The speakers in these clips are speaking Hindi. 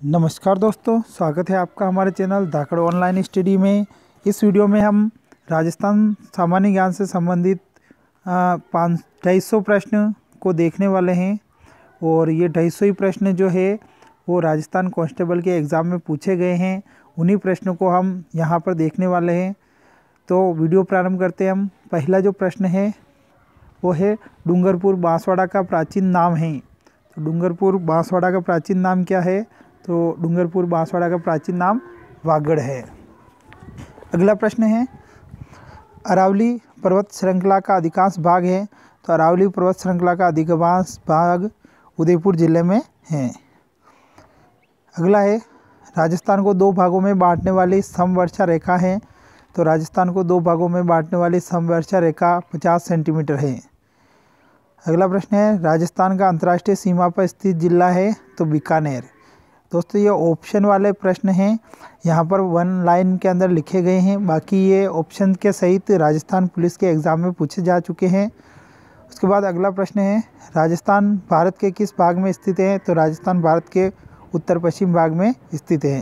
नमस्कार दोस्तों, स्वागत है आपका हमारे चैनल धाकड़ ऑनलाइन स्टडी में। इस वीडियो में हम राजस्थान सामान्य ज्ञान से संबंधित पाँच, ढाई सौ प्रश्न को देखने वाले हैं और ये ढाई सौ ही प्रश्न जो है, वो राजस्थान कांस्टेबल के एग्ज़ाम में पूछे गए हैं। उन्हीं प्रश्नों को हम यहाँ पर देखने वाले हैं। तो वीडियो प्रारंभ करते हैं हम। पहला जो प्रश्न है, वो है, डूंगरपुर बांसवाड़ा का प्राचीन नाम है। तो डूंगरपुर बांसवाड़ा का प्राचीन नाम क्या है? तो डूंगरपुर बांसवाड़ा का प्राचीन नाम वागड़ है। अगला प्रश्न है, अरावली पर्वत श्रृंखला का अधिकांश भाग है तो अरावली पर्वत श्रृंखला का अधिकांश भाग उदयपुर ज़िले में है। अगला है, राजस्थान को दो भागों में बांटने वाली समवर्षा रेखा है तो राजस्थान को दो भागों में बांटने वाली समवर्षा रेखा 50 सेंटीमीटर है। अगला प्रश्न है, राजस्थान का अंतर्राष्ट्रीय सीमा पर स्थित जिला है तो बीकानेर। दोस्तों, ये ऑप्शन वाले प्रश्न हैं। यहाँ पर वन लाइन के अंदर लिखे गए हैं। बाकी ये ऑप्शन के सहित राजस्थान पुलिस के एग्ज़ाम में पूछे जा चुके हैं। उसके बाद अगला प्रश्न है, राजस्थान भारत के किस भाग में स्थित है? तो राजस्थान भारत के उत्तर पश्चिम भाग में स्थित है।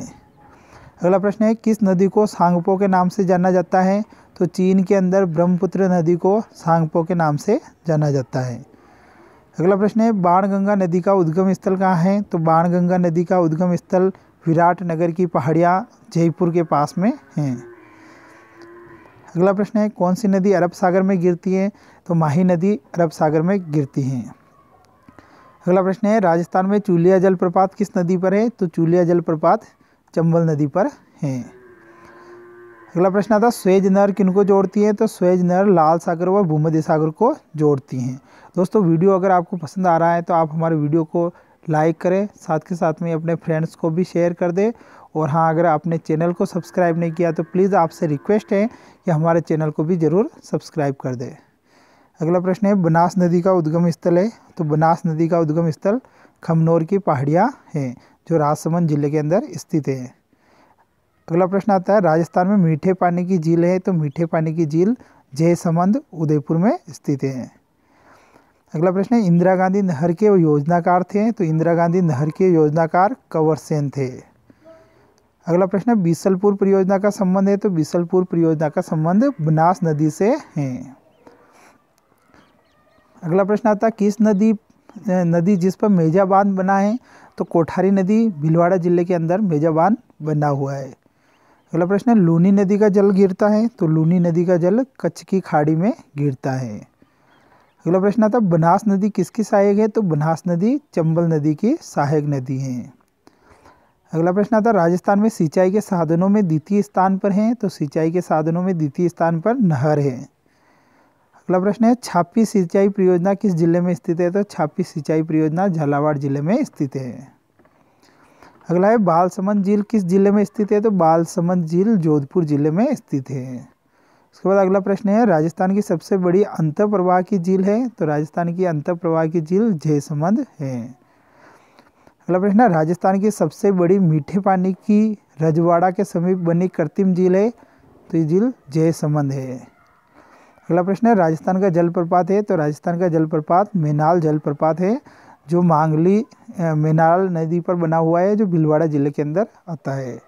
अगला प्रश्न है, किस नदी को सांगपो के नाम से जाना जाता है? तो चीन के अंदर ब्रह्मपुत्र नदी को सांगपो के नाम से जाना जाता है। अगला प्रश्न है, बाणगंगा नदी का उद्गम स्थल कहाँ है? तो बाणगंगा नदी का उद्गम स्थल विराट नगर की पहाड़ियाँ जयपुर के पास में हैं। अगला प्रश्न है, कौन सी नदी अरब सागर में गिरती है? तो माही नदी अरब सागर में गिरती है। अगला प्रश्न है, राजस्थान में चूलिया जलप्रपात किस नदी पर है? तो चूलिया जलप्रपात चंबल नदी पर है। अगला प्रश्न आता स्वेज नहर किनको जोड़ती है? तो स्वेज नहर लाल सागर व भूमध्य सागर को जोड़ती हैं। दोस्तों, वीडियो अगर आपको पसंद आ रहा है तो आप हमारे वीडियो को लाइक करें, साथ के साथ में अपने फ्रेंड्स को भी शेयर कर दें। और हाँ अगर आपने चैनल को सब्सक्राइब नहीं किया तो प्लीज़ आपसे रिक्वेस्ट है कि हमारे चैनल को भी ज़रूर सब्सक्राइब कर दें। अगला प्रश्न है, बनास नदी का उद्गम स्थल है। तो बनास नदी का उद्गम स्थल खमनौर की पहाड़ियाँ हैं, जो राजसमंद ज़िले के अंदर स्थित है। अगला प्रश्न आता है, राजस्थान में मीठे पानी की झील है तो मीठे पानी की झील जय समंद उदयपुर में स्थित है। अगला प्रश्न है, इंदिरा गांधी नहर के योजनाकार थे? तो इंदिरा गांधी नहर के योजनाकार कंवर सेन थे। अगला प्रश्न है, बीसलपुर परियोजना का संबंध है? तो बीसलपुर परियोजना का संबंध बनास नदी से है। अगला प्रश्न आता किस नदी नदी जिस पर मेजा बाँध बना है? तो कोठारी नदी भीलवाड़ा ज़िले के अंदर मेजा बाँध बना हुआ है। अगला प्रश्न है, लूनी नदी का जल गिरता है? तो लूनी नदी का जल कच्छ की खाड़ी में गिरता है। अगला प्रश्न आता है, बनास नदी किसकी सहायक है? तो बनास नदी चंबल नदी की सहायक नदी है। अगला प्रश्न आता है, राजस्थान में सिंचाई के साधनों में द्वितीय स्थान पर हैं तो सिंचाई के साधनों में द्वितीय स्थान पर नहर है। अगला प्रश्न है, छापी सिंचाई परियोजना किस ज़िले में स्थित है? तो छापी सिंचाई परियोजना झालावाड़ ज़िले में स्थित है। अगला है बाल समंद झील किस ज़िले में स्थित है? तो बाल समंद झील जोधपुर ज़िले में स्थित है। उसके बाद अगला प्रश्न है, राजस्थान की सबसे बड़ी अंत प्रवाह की झील है? तो राजस्थान की अंत प्रवाह की झील जय समंद है। अगला प्रश्न है, राजस्थान की सबसे बड़ी मीठे पानी की रजवाड़ा के समीप बनी कृत्रिम झील है? तो ये झील जय समंद है। अगला प्रश्न है, राजस्थान का जलप्रपात है? तो राजस्थान का जलप्रपात मेनाल जलप्रपात है, जो मांगली मेनाल नदी पर बना हुआ है, जो भीलवाड़ा ज़िले के अंदर आता है।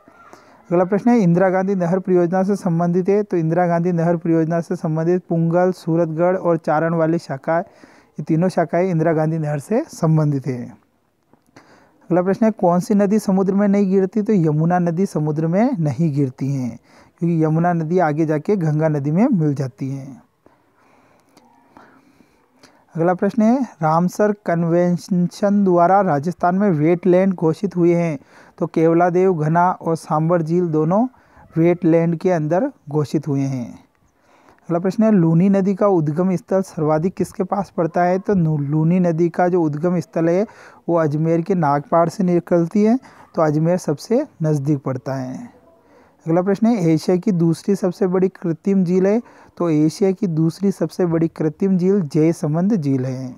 अगला प्रश्न है, इंदिरा गांधी नहर परियोजना से संबंधित है तो इंदिरा गांधी नहर परियोजना से संबंधित पुंगल, सूरतगढ़ और चारण वाली शाखा, ये तीनों शाखाएँ इंदिरा गांधी नहर से संबंधित है। अगला प्रश्न है, कौन सी नदी समुद्र में नहीं गिरती? तो यमुना नदी समुद्र में नहीं गिरती हैं, क्योंकि यमुना नदी आगे जाके गंगा नदी में मिल जाती है। अगला प्रश्न है, रामसर कन्वेंशन द्वारा राजस्थान में वेटलैंड घोषित हुए हैं तो केवलादेव, घना और सांबर झील दोनों वेटलैंड के अंदर घोषित हुए हैं। अगला प्रश्न है, लूनी नदी का उद्गम स्थल सर्वाधिक किसके पास पड़ता है? तो लूनी नदी का जो उद्गम स्थल है, वो अजमेर के नागपाड़ से निकलती है तो अजमेर सबसे नज़दीक पड़ता है। अगला प्रश्न है, एशिया की दूसरी सबसे बड़ी कृत्रिम झील है तो एशिया की दूसरी सबसे बड़ी कृत्रिम झील जय समंद झील है।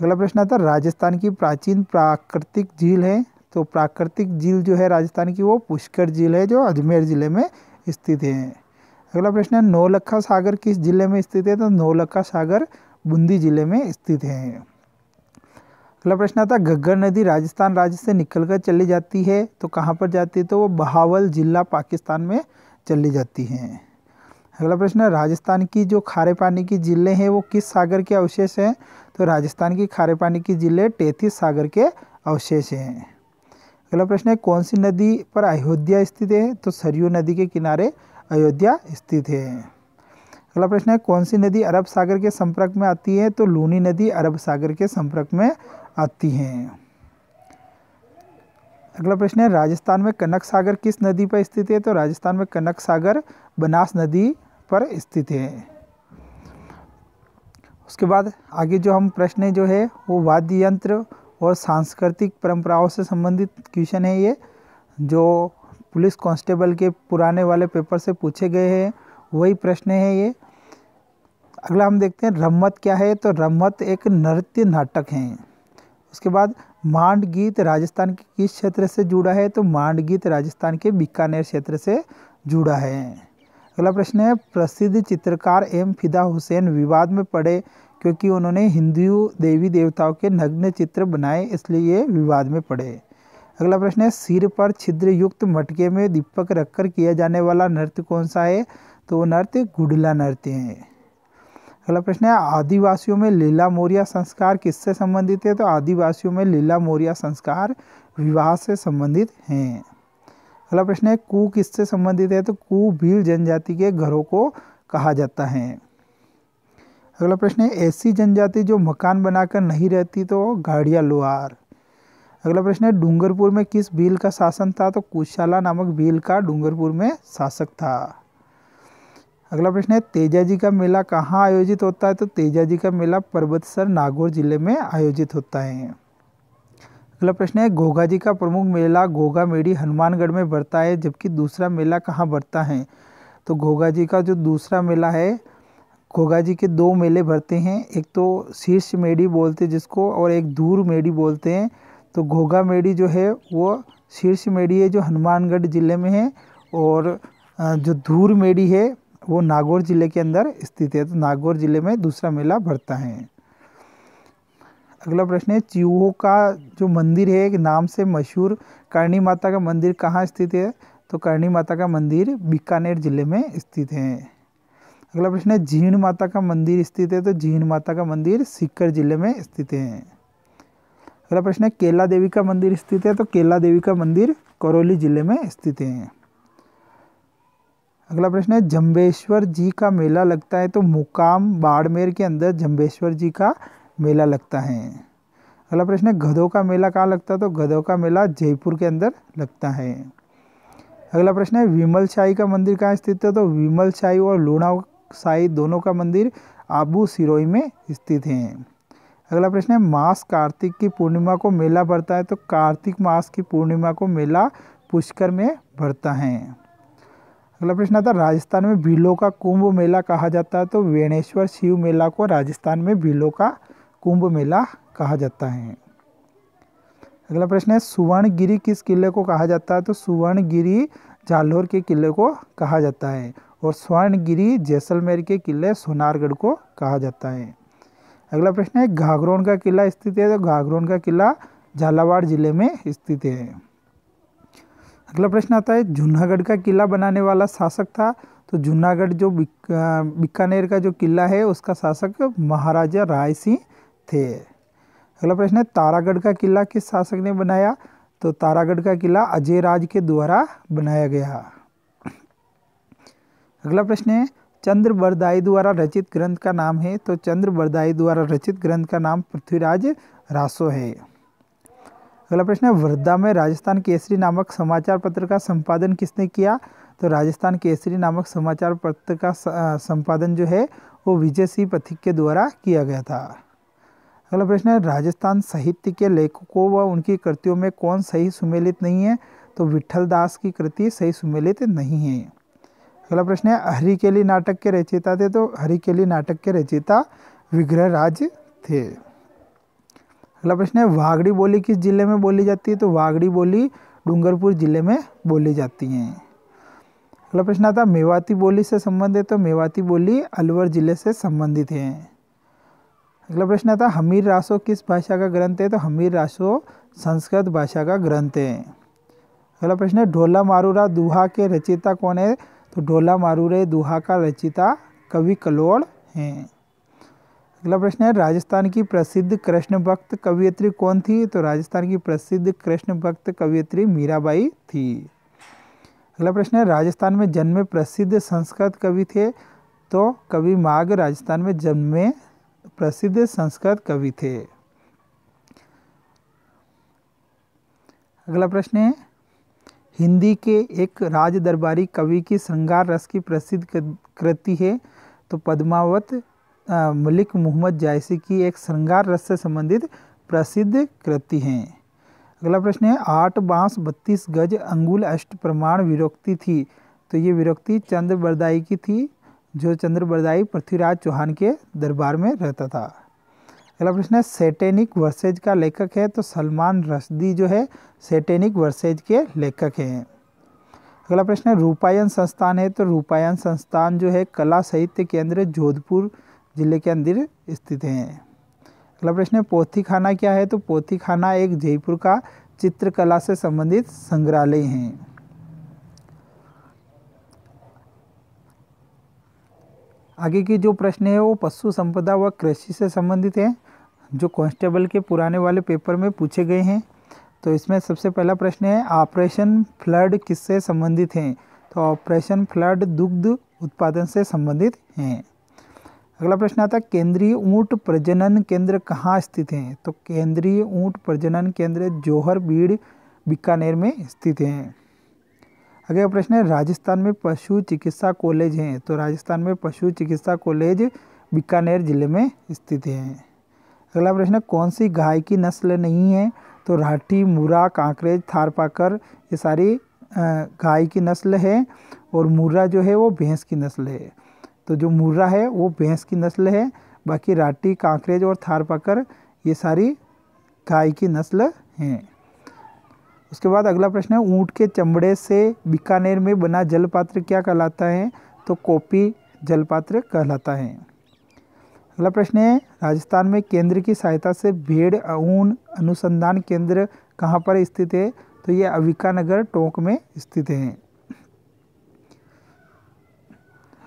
अगला प्रश्न आता है, राजस्थान की प्राचीन प्राकृतिक झील है तो प्राकृतिक झील जो है राजस्थान की वो पुष्कर झील है, जो अजमेर ज़िले में स्थित है। अगला प्रश्न है, नौलखा सागर किस ज़िले में स्थित है तो नौलखा सागर बूंदी ज़िले में स्थित है। अगला प्रश्न आता है घग्गर नदी राजस्थान राज्य से निकलकर चली जाती है तो कहाँ पर जाती है? तो वो बहावल जिला पाकिस्तान में चली जाती हैं। अगला प्रश्न है, राजस्थान की जो खारे पानी की ज़िले हैं, वो किस सागर के अवशेष हैं? तो राजस्थान की खारे पानी की ज़िले टेथिस सागर के अवशेष हैं। अगला प्रश्न है, कौन सी नदी पर अयोध्या स्थित है? तो सरयू नदी के किनारे अयोध्या स्थित है। अगला प्रश्न है, कौन सी नदी अरब सागर के संपर्क में आती है? तो लूनी नदी अरब सागर के संपर्क में आती हैं। अगला प्रश्न है, राजस्थान में कनक सागर किस नदी पर स्थित है? तो राजस्थान में कनक सागर बनास नदी पर स्थित है। उसके बाद आगे जो हम प्रश्न जो है, वो वाद्य यंत्र और सांस्कृतिक परंपराओं से संबंधित क्वेश्चन है ये, जो पुलिस कांस्टेबल के पुराने वाले पेपर से पूछे गए हैं, वही प्रश्न है ये। अगला हम देखते हैं, रम्मत क्या है? तो रम्मत एक नृत्य नाटक है। उसके बाद मांड गीत राजस्थान के किस क्षेत्र से जुड़ा है? तो मांड गीत राजस्थान के बीकानेर क्षेत्र से जुड़ा है। अगला प्रश्न है, प्रसिद्ध चित्रकार एम फिदा हुसैन विवाद में पड़े क्योंकि उन्होंने हिंदू देवी देवताओं के नग्न चित्र बनाए, इसलिए ये विवाद में पड़े। अगला प्रश्न है, सिर पर छिद्र युक्त मटके में दीपक रखकर किया जाने वाला नृत्य कौन सा है? तो वो नृत्य गुडला नृत्य है। अगला प्रश्न है, आदिवासियों में लीला मोरिया संस्कार किससे संबंधित है? तो आदिवासियों में लीला मोरिया संस्कार विवाह से संबंधित हैं। अगला प्रश्न है, कु किससे संबंधित है? तो कु भील जनजाति के घरों को कहा जाता है। अगला प्रश्न है, ऐसी जनजाति जो मकान बनाकर नहीं रहती तो गाड़िया लोहार। अगला प्रश्न है, डूंगरपुर में किस भील का शासन था? तो कुशाला नामक भील का डूंगरपुर में शासक था। अगला प्रश्न है, तेजा जी का मेला कहाँ आयोजित होता है? तो तेजा जी का मेला पर्वतसर नागौर ज़िले में आयोजित होता है। अगला प्रश्न है घोगा जी का प्रमुख मेला घोगा मेड़ी हनुमानगढ़ में बढ़ता है, जबकि दूसरा मेला कहाँ बढ़ता है? तो घोगा जी का जो दूसरा मेला है घोगा जी के दो मेले भरते हैं, एक तो शीर्ष मेड़ी बोलते जिसको और एक दूर मेड़ी बोलते हैं। तो घोगा मेड़ी जो है, वो शीर्ष मेड़ी है जो हनुमानगढ़ ज़िले में है और जो धूर मेड़ी है वो नागौर ज़िले के अंदर स्थित है तो नागौर ज़िले में दूसरा मेला भरता है। अगला प्रश्न है चूहों का जो मंदिर है, एक नाम से मशहूर करणी माता का मंदिर कहाँ स्थित है? तो करणी माता का मंदिर बीकानेर ज़िले में स्थित है। अगला प्रश्न है, झीण माता का मंदिर स्थित है तो झीण माता का मंदिर सीकर ज़िले में स्थित है। अगला प्रश्न है, केला देवी का मंदिर स्थित है तो केला देवी का मंदिर करौली ज़िले में स्थित है। अगला प्रश्न है, जम्बेश्वर जी का मेला लगता है तो मुकाम बाड़मेर के अंदर जम्बेश्वर जी का मेला लगता है। अगला प्रश्न है, गधों का मेला कहाँ लगता है? तो गधों का मेला जयपुर के अंदर लगता है। अगला प्रश्न है, विमल शाही का मंदिर कहाँ स्थित है? तो विमल शाही और लूणा शाही दोनों का मंदिर आबू सिरोई में स्थित है। अगला प्रश्न है, मास कार्तिक की पूर्णिमा को मेला भरता है तो कार्तिक मास की पूर्णिमा को मेला पुष्कर में भरता है। अगला प्रश्न आता है, राजस्थान में भीलों का कुंभ मेला कहा जाता है तो वेणेश्वर शिव मेला को राजस्थान में भीलों का कुंभ मेला कहा जाता है। अगला प्रश्न है, सुवर्णगिरी किस किले को कहा जाता है तो सुवर्णगिरी जालोर के किले को कहा जाता है और स्वर्णगिरी जैसलमेर के किले सोनारगढ़ को कहा जाता है। अगला प्रश्न है, घाघरोन का किला स्थित है तो घाघरोन का किला झालावाड़ ज़िले में स्थित है। अगला प्रश्न आता है, जूनागढ़ का किला बनाने वाला शासक था तो जूनागढ़ जो बीकानेर का जो किला है, उसका शासक महाराजा राय सिंह थे। अगला प्रश्न है, तारागढ़ का किला किस शासक ने बनाया? तो तारागढ़ का किला अजय राज के द्वारा बनाया गया। अगला प्रश्न है, चंद्र बरदाई द्वारा रचित ग्रंथ का नाम है तो चंद्र बरदाई द्वारा रचित ग्रंथ का नाम पृथ्वीराज रासो है। अगला प्रश्न है, वर्धा में राजस्थान केसरी नामक समाचार पत्र का संपादन किसने किया? तो राजस्थान केसरी नामक समाचार पत्र का संपादन जो है, वो विजय सिंह पथिक के द्वारा किया गया था। अगला प्रश्न है, राजस्थान साहित्य के लेखकों व उनकी कृतियों में कौन सही सुमेलित नहीं है? तो विठल दास की कृति सही सुमेलित नहीं है। अगला प्रश्न है, हरिकेली नाटक के रचयिता थे तो हरिकेली नाटक के रचयिता विग्रह राज थे। अगला प्रश्न है वागड़ी बोली किस ज़िले में बोली जाती है? तो वागड़ी बोली डूंगरपुर ज़िले में बोली जाती है। अगला प्रश्न आता मेवाती बोली से संबंधित तो मेवाती बोली अलवर ज़िले से संबंधित है। अगला प्रश्न आता हमीर रासो किस भाषा का ग्रंथ है? तो हमीर रासो संस्कृत भाषा का ग्रंथ है। अगला प्रश्न है, ढोला मारूरा दुहा के रचिता कौन है? तो ढोला मारूरे दुहा का रचिता कवि कलोड़ हैं। अगला प्रश्न है, राजस्थान की प्रसिद्ध कृष्ण भक्त कवियत्री कौन थी? तो राजस्थान की प्रसिद्ध कृष्ण भक्त कवियत्री मीराबाई थी। अगला प्रश्न है, राजस्थान में जन्मे प्रसिद्ध संस्कृत कवि थे? तो कवि माघ राजस्थान में जन्मे प्रसिद्ध संस्कृत कवि थे। अगला प्रश्न है, हिंदी के एक राज दरबारी कवि की श्रृंगार रस की प्रसिद्ध कृति है तो पद्मावत मलिक मोहम्मद जायसी की एक श्रृंगार रस से संबंधित प्रसिद्ध कृति हैं। अगला प्रश्न है, आठ बाँस बत्तीस गज अंगुल अष्ट प्रमाण विरोक्ति थी। तो ये विरोक्ति चंद्र बरदाई की थी, जो चंद्र बरदाई पृथ्वीराज चौहान के दरबार में रहता था। अगला प्रश्न है, सेटेनिक वर्सेज का लेखक है तो सलमान रशदी जो है, सेटेनिक वर्सेज के लेखक हैं। अगला प्रश्न है, रूपायन संस्थान है तो रूपायन संस्थान जो है, कला साहित्य केंद्र जोधपुर ज़िले के अंदर स्थित हैं। अगला प्रश्न है पोथी खाना क्या है? तो पोथी खाना एक जयपुर का चित्रकला से संबंधित संग्रहालय हैं। आगे की जो प्रश्न है, वो पशु संपदा व कृषि से संबंधित है, जो कांस्टेबल के पुराने वाले पेपर में पूछे गए हैं। तो इसमें सबसे पहला प्रश्न है, ऑपरेशन फ्लड किससे संबंधित हैं? तो ऑपरेशन फ्लड दुग्ध उत्पादन से संबंधित हैं। अगला प्रश्न आता है, केंद्रीय ऊँट प्रजनन केंद्र कहाँ स्थित हैं? तो केंद्रीय ऊँट प्रजनन केंद्र जोहर बीड़ बीकानेर में स्थित हैं। अगला प्रश्न है, राजस्थान में पशु चिकित्सा कॉलेज हैं तो राजस्थान में पशु चिकित्सा कॉलेज बीकानेर ज़िले में स्थित हैं। अगला प्रश्न कौन सी गाय की नस्ल नहीं है? तो राठी, मुरा, कांकरेज, थारपाकर, ये सारी गाय की नस्ल है और मुर्रा जो है वो भैंस की नस्ल है। तो जो मुर्रा है, वो भैंस की नस्ल है। बाकी राठी कांकरेज और थारपाकर ये सारी गाय की नस्ल हैं। उसके बाद अगला प्रश्न है, ऊँट के चमड़े से बीकानेर में बना जलपात्र क्या कहलाता है? तो कॉपी जलपात्र कहलाता है। अगला प्रश्न है, राजस्थान में केंद्र की सहायता से भेड़ ऊन अनुसंधान केंद्र कहाँ पर स्थित है? तो ये अविका नगर टोंक में स्थित है।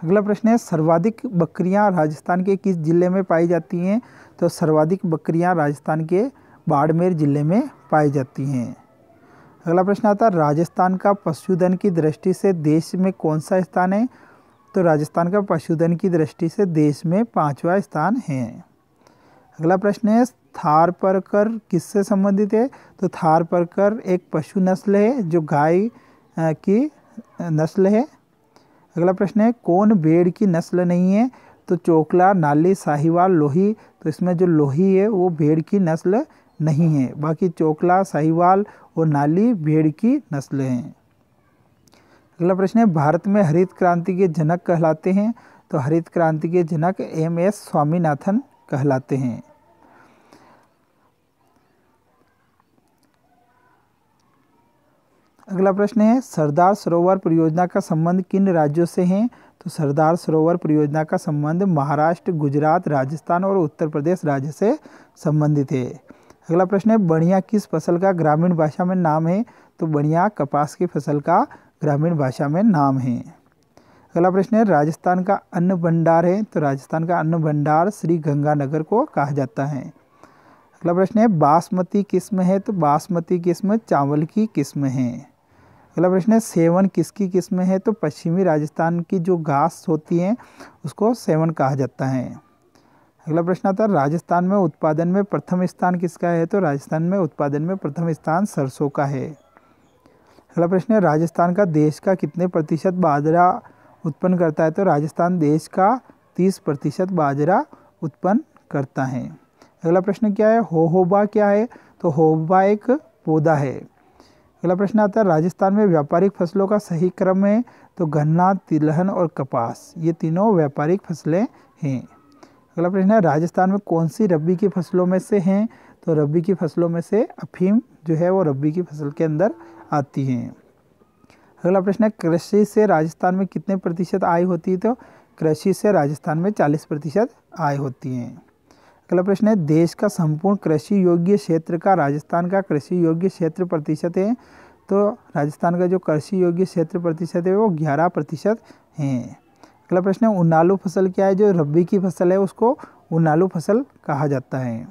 अगला प्रश्न है, सर्वाधिक बकरियाँ राजस्थान के किस ज़िले में पाई जाती हैं? तो सर्वाधिक बकरियाँ राजस्थान के बाड़मेर ज़िले में पाई जाती हैं। अगला प्रश्न आता है, राजस्थान का पशुधन की दृष्टि से देश में कौन सा स्थान है? तो राजस्थान का पशुधन की दृष्टि से देश में पाँचवा स्थान है। अगला प्रश्न है, थार परकर किससे संबंधित है? तो थार परकर एक पशु नस्ल है, जो गाय की नस्ल है। अगला प्रश्न है, कौन भेड़ की नस्ल नहीं है? तो चोकला, नाली, साहिवाल, लोही। तो इसमें जो लोही है, वो भेड़ की नस्ल नहीं है। बाकी चोकला, साहिवाल और नाली भेड़ की नस्ल हैं। अगला प्रश्न है, भारत में हरित क्रांति के जनक कहलाते हैं। तो हरित क्रांति के जनक एम एस स्वामीनाथन कहलाते हैं। अगला प्रश्न है, सरदार सरोवर परियोजना का संबंध किन राज्यों से है? तो सरदार सरोवर परियोजना का संबंध महाराष्ट्र, गुजरात, राजस्थान और उत्तर प्रदेश राज्य से संबंधित है। अगला प्रश्न है बढ़िया किस फ़सल का ग्रामीण भाषा में नाम है? तो बढ़िया कपास की फ़सल का ग्रामीण भाषा में नाम है। अगला प्रश्न है, राजस्थान का अन्न भंडार है? तो राजस्थान का अन्न भंडार श्री गंगानगर को कहा जाता है। अगला प्रश्न है, बासमती किस्म है? तो बासमती किस्म चावल की किस्म है। अगला प्रश्न है, सेवन किसकी किस्म है? तो पश्चिमी राजस्थान की जो घास होती है, उसको सेवन कहा जाता है। अगला प्रश्न आता है, राजस्थान में उत्पादन में प्रथम स्थान किसका है? तो राजस्थान में उत्पादन में प्रथम स्थान सरसों का है। अगला प्रश्न है, राजस्थान का देश का कितने प्रतिशत बाजरा उत्पन्न करता है? तो राजस्थान देश का तीस प्रतिशत बाजरा उत्पन्न करता है। अगला प्रश्न क्या है? होहोबा क्या है? तो होबा एक पौधा है। अगला प्रश्न आता है, राजस्थान में व्यापारिक फ़सलों का सही क्रम है तो गन्ना, तिलहन और कपास, ये तीनों व्यापारिक फ़सलें हैं। अगला प्रश्न है, राजस्थान में कौन सी रबी की फ़सलों में से हैं? तो रबी की फ़सलों में से अफीम जो है वो रबी की फ़सल के अंदर आती हैं। अगला प्रश्न है, कृषि से राजस्थान में कितने प्रतिशत आय होती है? तो कृषि से राजस्थान में 40 प्रतिशत आय होती हैं। अगला प्रश्न है, देश का संपूर्ण कृषि योग्य क्षेत्र का राजस्थान का कृषि योग्य क्षेत्र प्रतिशत है। तो राजस्थान का जो कृषि योग्य क्षेत्र प्रतिशत है, वो ग्यारह प्रतिशत है। अगला प्रश्न है उनालू फ़सल क्या है? जो रबी की फ़सल है, उसको उनालू फ़सल कहा जाता है।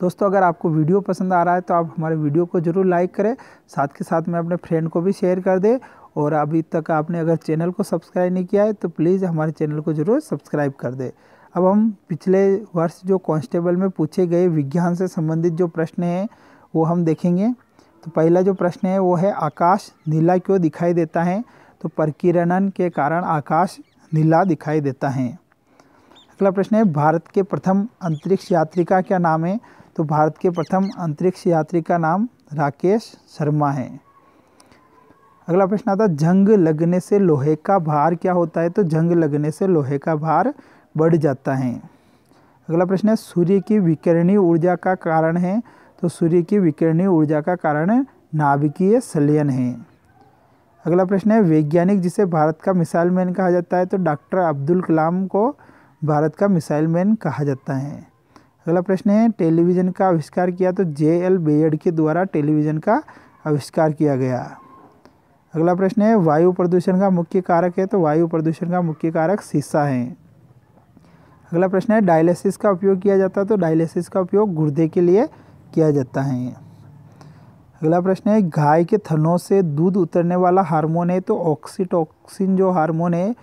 दोस्तों, अगर आपको वीडियो पसंद आ रहा है तो आप हमारे वीडियो को ज़रूर लाइक करें। साथ के साथ में अपने फ्रेंड को भी शेयर कर दें। और अभी तक आपने अगर चैनल को सब्सक्राइब नहीं किया है तो प्लीज़ हमारे चैनल को ज़रूर सब्सक्राइब कर दें। अब हम पिछले वर्ष जो कांस्टेबल में पूछे गए विज्ञान से संबंधित जो प्रश्न हैं, वो हम देखेंगे। तो पहला जो प्रश्न है, वो है आकाश नीला क्यों दिखाई देता है? तो प्रकिरणन के कारण आकाश नीला दिखाई देता है। अगला प्रश्न है, भारत के प्रथम अंतरिक्ष यात्री का क्या नाम है? तो भारत के प्रथम अंतरिक्ष यात्री का नाम राकेश शर्मा है। अगला प्रश्न आता जंग लगने से लोहे का भार क्या होता है? तो जंग लगने से लोहे का भार बढ़ जाता है। अगला प्रश्न है, सूर्य की विकिरणीय ऊर्जा का कारण है तो सूर्य की विकिरणीय ऊर्जा का कारण नाभिकीय संलयन है। अगला प्रश्न है, वैज्ञानिक जिसे भारत का मिसाइल मैन कहा जाता है तो डॉक्टर अब्दुल कलाम को भारत का मिसाइल मैन कहा जाता है। अगला प्रश्न है, टेलीविज़न का आविष्कार किया तो जे एल बेयड के द्वारा टेलीविज़न का आविष्कार किया गया। अगला प्रश्न है, वायु प्रदूषण का मुख्य कारक है तो वायु प्रदूषण का मुख्य कारक शीशा है। अगला प्रश्न है डायलिसिस का उपयोग किया जाता है तो डायलिसिस का उपयोग गुर्दे के लिए किया जाता है। अगला प्रश्न है, गाय के थनों से दूध उतरने वाला हार्मोन है तो ऑक्सीटोक्सिन जो हार्मोन है,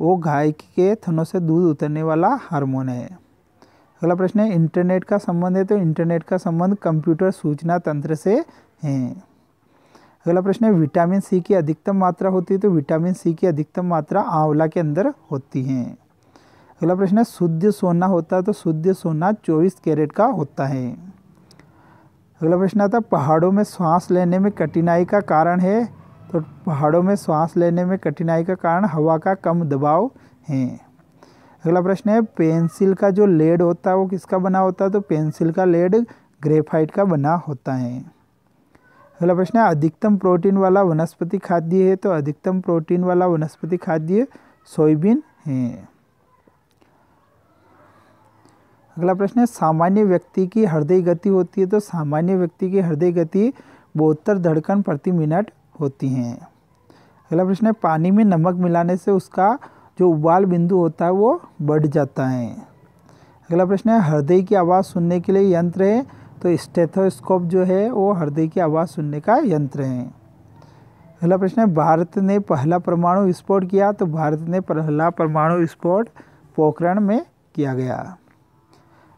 वो गाय के थनों से दूध उतरने वाला हार्मोन है। अगला प्रश्न है इंटरनेट का संबंध है तो इंटरनेट का संबंध कंप्यूटर सूचना तंत्र से है। अगला प्रश्न है विटामिन सी की अधिकतम मात्रा होती है तो विटामिन सी की अधिकतम मात्रा आंवला के अंदर होती है। अगला प्रश्न है, शुद्ध सोना होता है तो शुद्ध सोना 24 कैरेट का होता है। अगला प्रश्न आता है, पहाड़ों में सांस लेने में कठिनाई का कारण है? तो पहाड़ों में सांस लेने में कठिनाई का कारण हवा का कम दबाव है। अगला प्रश्न है, पेंसिल का जो लेड होता है वो किसका बना होता है? तो पेंसिल का लेड ग्रेफाइट का बना होता है। अगला प्रश्न है, अधिकतम प्रोटीन वाला वनस्पति खाद्य है तो अधिकतम प्रोटीन वाला वनस्पति खाद्य सोयाबीन है। अगला प्रश्न है, सामान्य व्यक्ति की हृदय गति होती है तो सामान्य व्यक्ति की हृदय गति बहत्तर धड़कन प्रति मिनट होती हैं। अगला प्रश्न है, पानी में नमक मिलाने से उसका जो उबाल बिंदु होता है वो बढ़ जाता है। अगला प्रश्न है, हृदय की आवाज़ सुनने के लिए यंत्र है तो स्टेथोस्कोप जो है वो हृदय की आवाज़ सुनने का यंत्र है। अगला प्रश्न है, भारत ने पहला परमाणु विस्फोट किया तो भारत ने पहला परमाणु विस्फोट पोखरण में किया गया।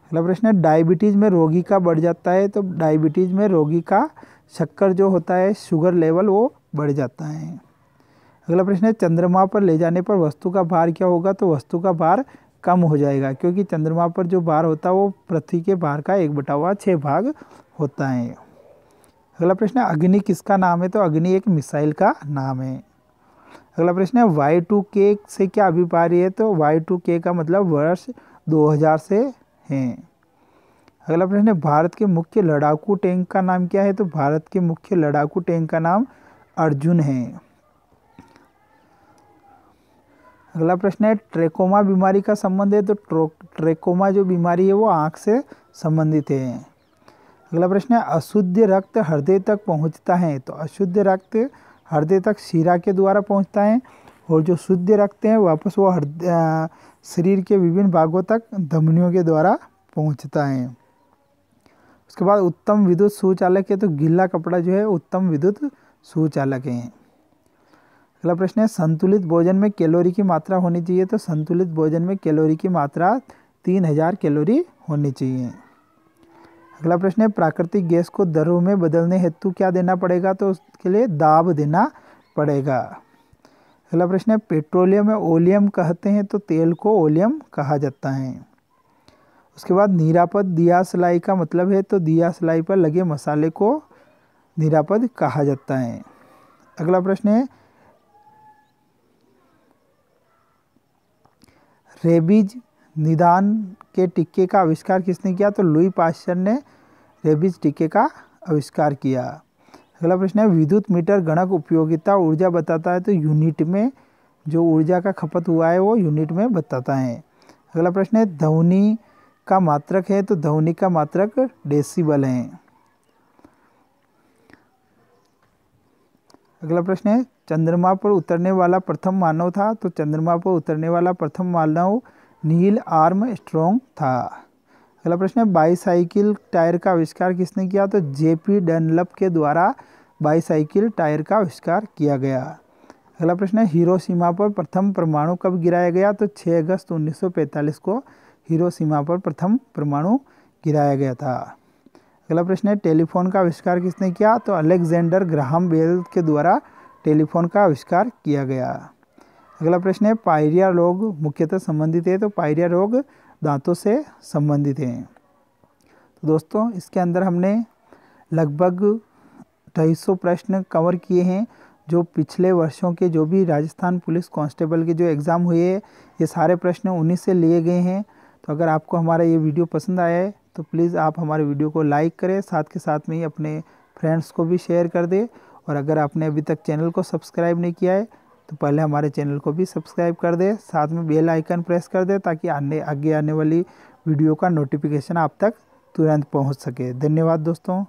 अगला प्रश्न है डायबिटीज़ में रोगी का बढ़ जाता है तो डायबिटीज़ में रोगी का शक्कर जो होता है शुगर लेवल वो बढ़ जाता है। अगला प्रश्न है, चंद्रमा पर ले जाने पर वस्तु का भार क्या होगा? तो वस्तु का भार कम हो जाएगा, क्योंकि चंद्रमा पर जो भार होता है, वो पृथ्वी के भार का एक बटा हुआ छः भाग होता है। अगला प्रश्न है, अग्नि किसका नाम है? तो अग्नि एक मिसाइल का नाम है। अगला प्रश्न है वाई टू के से क्या अभिप्राय है? तो वाई टू के का मतलब वर्ष 2000 से है। अगला प्रश्न है, भारत के मुख्य लड़ाकू टैंक का नाम क्या है? तो भारत के मुख्य लड़ाकू टैंक का नाम अर्जुन है। अगला प्रश्न है, ट्रेकोमा बीमारी का संबंध है? तो ट्रेकोमा जो बीमारी है, वो आँख से संबंधित है। अगला प्रश्न है, अशुद्ध रक्त हृदय तक पहुँचता है? तो अशुद्ध रक्त हृदय तक शीरा के द्वारा पहुँचता है। और जो शुद्ध रक्त है, वापस वो हृदय शरीर के विभिन्न भागों तक धमनियों के द्वारा पहुँचता है। उसके बाद उत्तम विद्युत सुचालक है तो गीला कपड़ा जो है, उत्तम विद्युत सुचालक है। अगला प्रश्न है, संतुलित भोजन में कैलोरी की मात्रा होनी चाहिए? तो संतुलित भोजन में कैलोरी की मात्रा तीन हज़ार कैलोरी होनी चाहिए। अगला प्रश्न है, प्राकृतिक गैस को दरों में बदलने हेतु क्या देना पड़ेगा? तो उसके लिए दाब देना पड़ेगा। अगला प्रश्न है, पेट्रोलियम में ओलियम कहते हैं तो तेल को ओलियम कहा जाता है। उसके बाद निरापद दिया सलाई का मतलब है तो दिया सलाई पर लगे मसाले को निरापद कहा जाता है। अगला प्रश्न है, रेबीज निदान के टिक्के का आविष्कार किसने किया? तो लुई पास्चर ने रेबीज टिक्के का आविष्कार किया। अगला प्रश्न है, विद्युत मीटर गणक उपयोगिता ऊर्जा बताता है तो यूनिट में जो ऊर्जा का खपत हुआ है, वो यूनिट में बताता है। अगला प्रश्न है, ध्वनि का मात्रक है तो ध्वनि का मात्रक डेसिबल है। अगला प्रश्न है, चंद्रमा पर उतरने वाला प्रथम मानव था तो चंद्रमा पर उतरने वाला प्रथम मानव नील आर्म स्ट्रॉन्ग था। अगला प्रश्न है, बाईसाइकिल टायर का आविष्कार किसने किया? तो जेपी डनलप के द्वारा बाईसाइकिल टायर का आविष्कार किया गया। अगला प्रश्न है, हिरोशिमा पर प्रथम परमाणु कब गिराया गया? तो 6 अगस्त 1945 को हिरोशिमा पर प्रथम परमाणु गिराया गया था। अगला प्रश्न है, टेलीफोन का आविष्कार किसने किया? तो अलेक्जेंडर ग्राहम बेल के द्वारा टेलीफोन का आविष्कार किया गया। अगला प्रश्न है, पायरिया रोग मुख्यतः संबंधित है? तो पायरिया रोग दांतों से संबंधित हैं। तो दोस्तों, इसके अंदर हमने लगभग ढाई सौ प्रश्न कवर किए हैं, जो पिछले वर्षों के जो भी राजस्थान पुलिस कांस्टेबल के जो एग्ज़ाम हुए हैं, ये सारे प्रश्न उन्हीं से लिए गए हैं। तो अगर आपको हमारा ये वीडियो पसंद आया है तो प्लीज़ आप हमारे वीडियो को लाइक करें, साथ के साथ में ही अपने फ्रेंड्स को भी शेयर कर दें। और अगर आपने अभी तक चैनल को सब्सक्राइब नहीं किया है तो पहले हमारे चैनल को भी सब्सक्राइब कर दे, साथ में बेल आइकन प्रेस कर दे ताकि आने, आगे आने वाली वीडियो का नोटिफिकेशन आप तक तुरंत पहुँच सके। धन्यवाद दोस्तों।